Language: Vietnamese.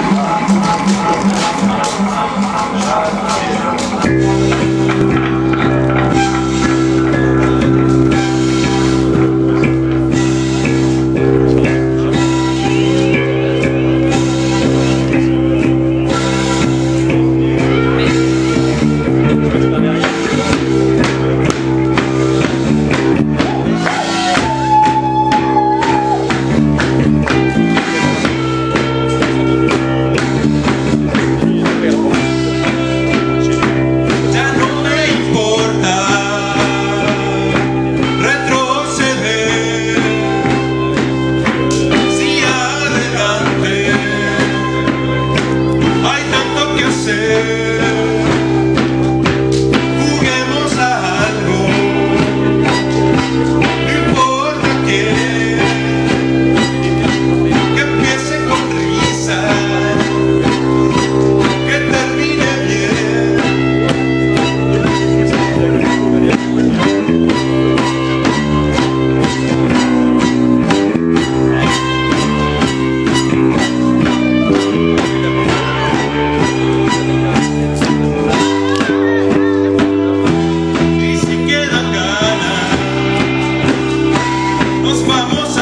Ya nossa